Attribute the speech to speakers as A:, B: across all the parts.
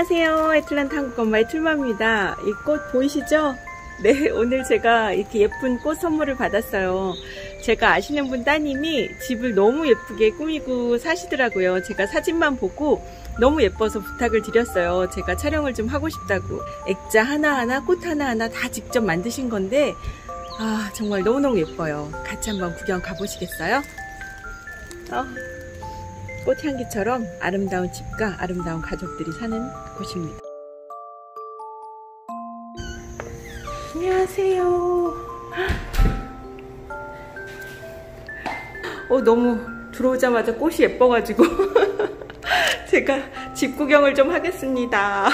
A: 안녕하세요. 애틀란타 한국 엄마 애틀마입니다. 이 꽃 보이시죠? 네, 오늘 제가 이렇게 예쁜 꽃 선물을 받았어요. 제가 아시는 분 따님이 집을 너무 예쁘게 꾸미고 사시더라고요. 제가 사진만 보고 너무 예뻐서 부탁을 드렸어요. 제가 촬영을 좀 하고 싶다고. 액자 하나하나, 꽃 하나하나 다 직접 만드신 건데, 아, 정말 너무너무 예뻐요. 같이 한번 구경 가보시겠어요? 어, 꽃향기처럼 아름다운 집과 아름다운 가족들이 사는 곳입니다. 안녕하세요. 어, 너무 들어오자마자 꽃이 예뻐가지고 제가 집 구경을 좀 하겠습니다.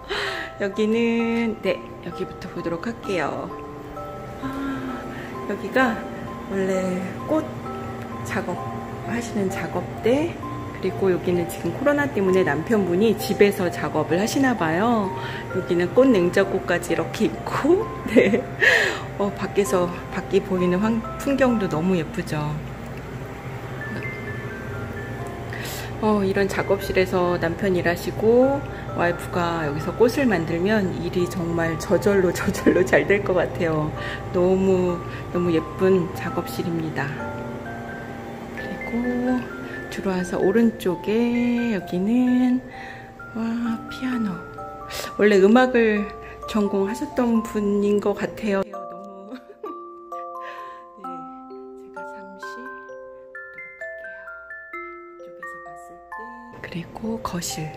A: 여기는 네 여기부터 보도록 할게요. 아, 여기가 원래 꽃 작업 하시는 작업대 그리고 여기는 지금 코로나 때문에 남편분이 집에서 작업을 하시나 봐요. 여기는 꽃 냉장고까지 이렇게 있고 네. 어, 밖에서 밖이 보이는 황, 풍경도 너무 예쁘죠. 어, 이런 작업실에서 남편 일하시고 와이프가 여기서 꽃을 만들면 일이 정말 저절로 저절로 잘 될 것 같아요. 너무 너무 예쁜 작업실입니다. 그리고 들어와서 오른쪽에 여기는 와 피아노. 원래 음악을 전공하셨던 분인 것 같아요. 너무. 네 제가 잠시 보도록 할게요. 이쪽에서 봤을 때. 그리고 거실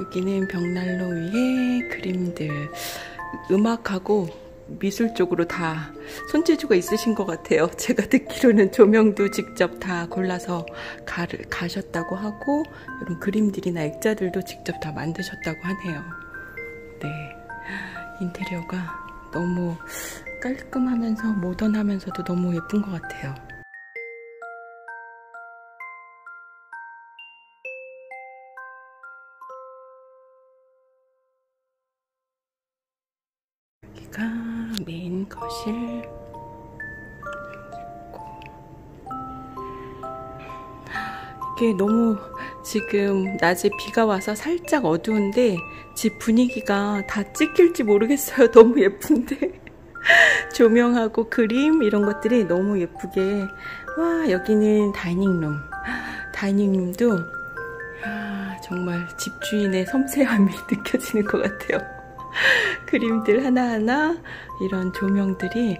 A: 여기는 벽난로 위에 그림들 음악하고 미술 쪽으로 다 손재주가 있으신 것 같아요. 제가 듣기로는 조명도 직접 다 골라서 가, 가셨다고 하고 이런 그림들이나 액자들도 직접 다 만드셨다고 하네요. 네, 인테리어가 너무 깔끔하면서 모던하면서도 너무 예쁜 것 같아요. 이게 너무 지금 낮에 비가 와서 살짝 어두운데 집 분위기가 다 찍힐지 모르겠어요. 너무 예쁜데. 조명하고 그림 이런 것들이 너무 예쁘게. 와 여기는 다이닝룸. 다이닝룸도 아, 정말 집주인의 섬세함이 느껴지는 것 같아요. 그림들 하나하나 이런 조명들이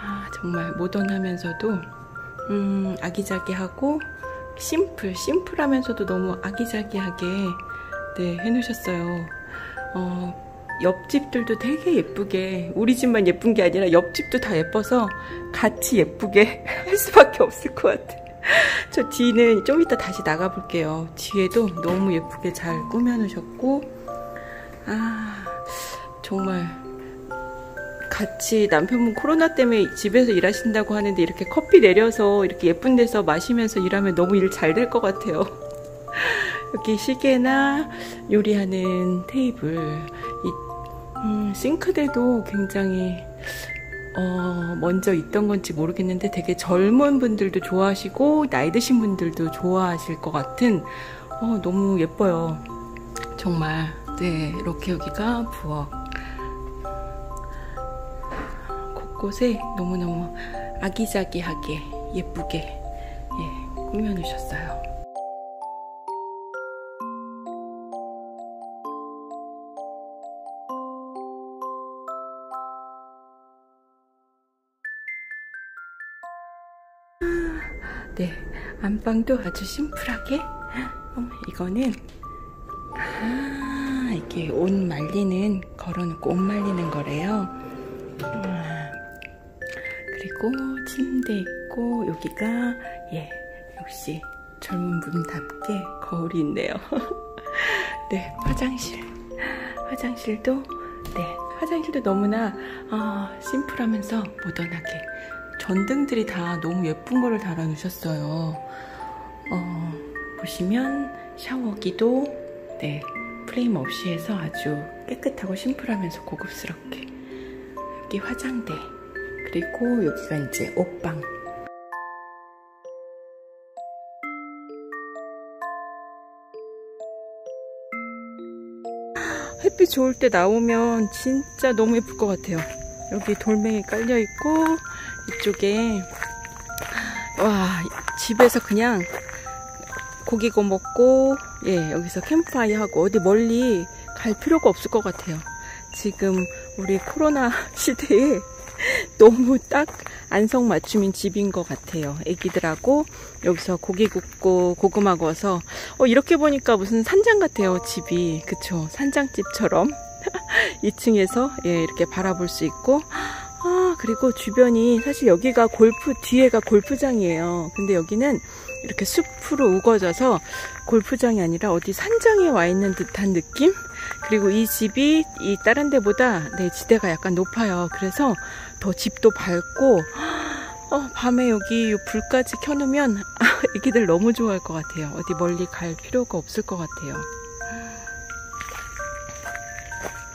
A: 아, 정말 모던하면서도 음, 아기자기하고 심플, 심플하면서도 너무 아기자기하게 네, 해놓으셨어요. 어, 옆집들도 되게 예쁘게 우리 집만 예쁜 게 아니라 옆집도 다 예뻐서 같이 예쁘게 할 수밖에 없을 것 같아. 저 뒤는 좀 이따 다시 나가볼게요. 뒤에도 너무 예쁘게 잘 꾸며놓으셨고 아 정말 같이 남편분 코로나 때문에 집에서 일하신다고 하는데 이렇게 커피 내려서 이렇게 예쁜 데서 마시면서 일하면 너무 일 잘 될 것 같아요. 여기 시계나 요리하는 테이블, 이, 음, 싱크대도 굉장히 어, 먼저 있던 건지 모르겠는데 되게 젊은 분들도 좋아하시고 나이 드신 분들도 좋아하실 것 같은 어, 너무 예뻐요. 정말 네 이렇게 여기가 부엌 곳곳에 너무너무 아기자기하게 예쁘게 예, 꾸며놓으셨어요. 네, 안방도 아주 심플하게 어, 이거는 아, 이게 옷 말리는 걸어놓고 옷 말리는 거래요. 그리고 침대 있고 여기가 예 역시 젊은 분답게 거울이 있네요. 네 화장실 화장실도 네 화장실도 너무나 아, 심플하면서 모던하게 전등들이 다 너무 예쁜 거를 달아 놓으셨어요. 어, 보시면 샤워기도 네 프레임 없이 해서 아주 깨끗하고 심플하면서 고급스럽게 여기 화장대 그리고 여기가 이제 옷방. 햇빛 좋을 때 나오면 진짜 너무 예쁠 것 같아요. 여기 돌멩이 깔려 있고 이쪽에 와 집에서 그냥 고기 구워 먹고 예 여기서 캠프파이어 하고 어디 멀리 갈 필요가 없을 것 같아요. 지금 우리 코로나 시대에 너무 딱 안성맞춤인 집인 것 같아요. 애기들하고 여기서 고기 굽고 고구마 구워서 어, 이렇게 보니까 무슨 산장 같아요. 집이 그쵸 산장집처럼 2층에서 예, 이렇게 바라볼 수 있고 아 그리고 주변이 사실 여기가 골프 뒤에가 골프장이에요. 근데 여기는 이렇게 숲으로 우거져서 골프장이 아니라 어디 산장에 와 있는 듯한 느낌? 그리고 이 집이 이 다른 데보다 내 네, 지대가 약간 높아요. 그래서 더 집도 밝고 어, 밤에 여기 불까지 켜놓으면 아, 애기들 너무 좋아할 것 같아요. 어디 멀리 갈 필요가 없을 것 같아요.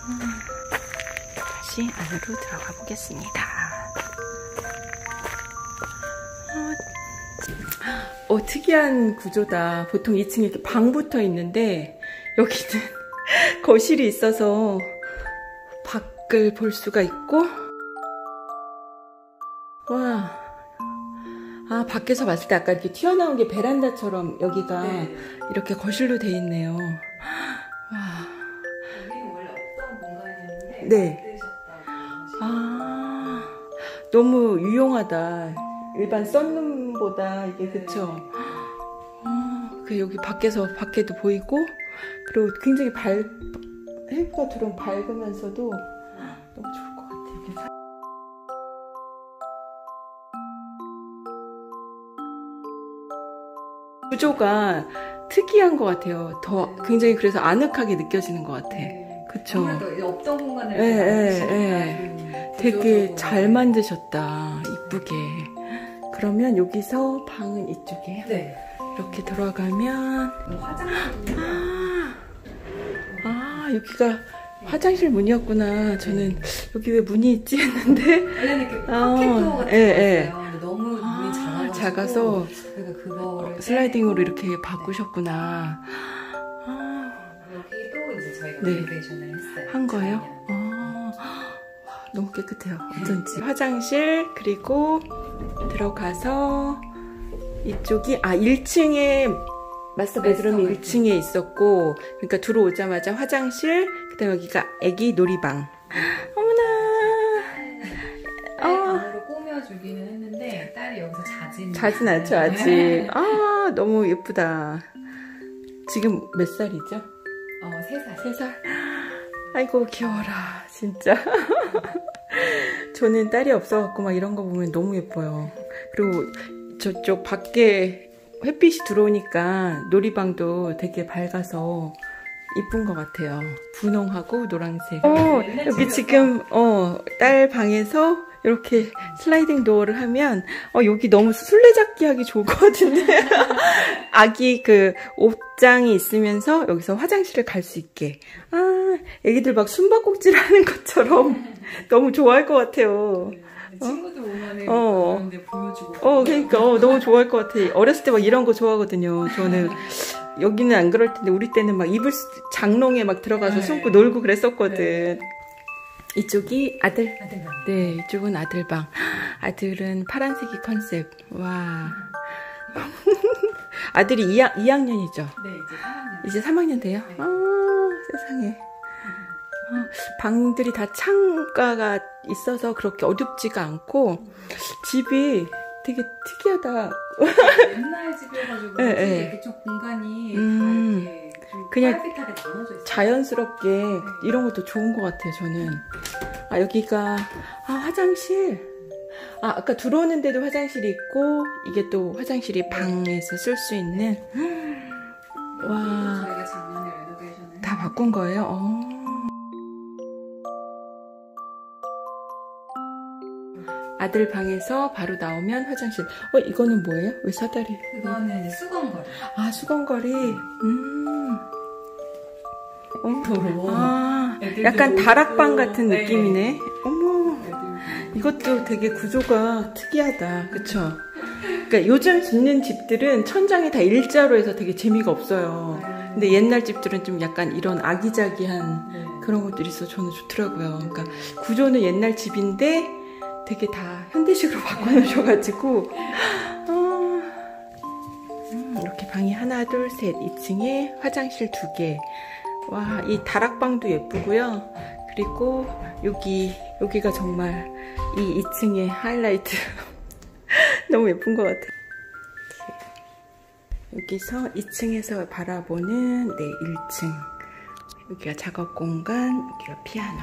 A: 음, 다시 안으로 들어가 보겠습니다. 어, 어, 특이한 구조다. 보통 2층에 이렇게 방 붙어 있는데 여기는 거실이 있어서 밖을 볼 수가 있고 와. 아, 밖에서 봤을 때 아까 이렇게 튀어나온 게 베란다처럼 여기가 네. 이렇게 거실로 돼 있네요. 와. 네. 아, 너무 유용하다. 일반 썬룸보다 이게 그쵸? 아, 그 여기 밖에서 밖에도 보이고 그리고 굉장히 밝 햇빛가 들어오면 밝으면서도 너무 좋을 구조가 특이한 것 같아요. 더 굉장히 그래서 아늑하게 느껴지는 것 같아. 네. 그쵸?
B: 없던 공간을
A: 예, 예, 예. 되게 잘 만드셨다. 이쁘게. 그러면 여기서 방은 이쪽에
B: 네.
A: 이렇게 들어가면
B: 화장실.
A: 아, 아 여기가 화장실 문이었구나. 저는 여기 왜 문이 있지 했는데.
B: 원래는 이렇게 파켓도 같은 예, 예. 너무 아,
A: 작아서
B: 그러니까 그거를
A: 슬라이딩으로 이렇게 바꾸셨구나.
B: 아. 여기도 이제 저희가 네. 했어요.
A: 한 거예요? 아, 너무 깨끗해요. 어쩐지. 화장실 그리고 들어가서 이쪽이 아 1층에 마스터 베드룸이 1층에 있었고 그러니까 들어오자마자 화장실 그다음 여기가 애기 놀이방. 어머나.
B: 어. 꾸며주기는 했는데 딸이 여기서 자진.
A: 자진 않죠 아직. 아 너무 예쁘다. 지금 몇 살이죠?
B: 어, 세 살.
A: 세 살. 아이고 귀여워라 진짜. 저는 딸이 없어갖고 막 이런 거 보면 너무 예뻐요. 그리고 저쪽 밖에 햇빛이 들어오니까 놀이방도 되게 밝아서 이쁜 것 같아요. 분홍하고 노란색. 어, 여기 지금 어, 딸 방에서 이렇게 슬라이딩 도어를 하면 어, 여기 너무 술래잡기 하기 좋을 것 같은데 아기 그 옷장이 있으면서 여기서 화장실을 갈 수 있게 아 애기들 막 숨바꼭질 하는 것처럼 너무 좋아할 것 같아요.
B: 친구들 오면은 어. 보여주고.
A: 어, 그러니까 어, 너무 좋아할 것 같아. 어렸을 때 막 이런 거 좋아하거든요. 저는 여기는 안 그럴 텐데 우리 때는 막 이불 장롱에 막 들어가서 네. 숨고 놀고 그랬었거든. 네. 이쪽이 아들.
B: 아들방.
A: 네, 이쪽은 아들방. 아들은 파란색이 컨셉. 와. 아들이 2학, 2학년이죠?
B: 네, 이제 3학년.
A: 이제 3학년 돼요? 네. 아, 세상에. 어, 방들이 다 창가가 있어서 그렇게 어둡지가 않고 집이 되게 특이하다.
B: 옛날 집이어가지고 네, 네. 좀 공간이 음,
A: 그냥 자연스럽게 네. 이런 것도 좋은 것 같아요. 저는 아 여기가 아 화장실 아 아까 들어오는데도 화장실이 있고 이게 또 화장실이 방에서 쓸 수 있는
B: 와
A: 다 바꾼 거예요. 어. 아들 방에서 바로 나오면 화장실. 어, 이거는 뭐예요? 왜 사다리?
B: 그거는 이제 수건거리.
A: 아, 수건거리. 음.
B: 어,
A: 아, 약간 다락방 같은 네. 느낌이네. 어머. 이것도 되게 구조가 특이하다. 그쵸? 그러니까 요즘 짓는 집들은 천장이 다 일자로 해서 되게 재미가 없어요. 근데 옛날 집들은 좀 약간 이런 아기자기한
B: 네.
A: 그런 것들이 있어 저는 좋더라고요. 그러니까 구조는 옛날 집인데 되게 다 현대식으로 바꿔놓으셔가지고 어, 음, 이렇게 방이 하나 둘 셋 2층에 화장실 두 개. 와 이 다락방도 예쁘고요. 그리고 여기 여기가 정말 이 2층의 하이라이트. 너무 예쁜 것 같아요. 여기서 2층에서 바라보는 네 1층. 여기가 작업 공간 여기가 피아노.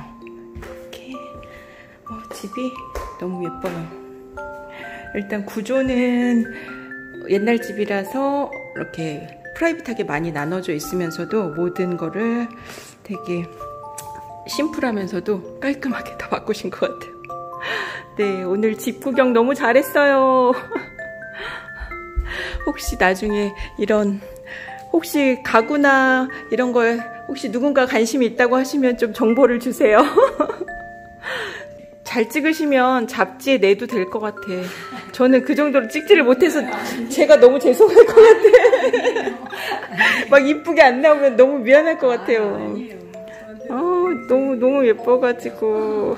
A: 이렇게. 어, 집이 너무 예뻐요. 일단 구조는 옛날 집이라서 이렇게 프라이빗하게 많이 나눠져 있으면서도 모든 거를 되게 심플하면서도 깔끔하게 다 바꾸신 것 같아요 네 오늘 집 구경 너무 잘했어요 혹시 나중에 이런 혹시 가구나 이런 거에 혹시 누군가 관심이 있다고 하시면 좀 정보를 주세요. 잘 찍으시면 잡지에 내도 될 것 같아. 저는 그 정도로 찍지를 못해서 제가 너무 죄송할 것 같아. 막 이쁘게 안 나오면 너무 미안할 것 같아요. 어, 너무 너무 예뻐가지고.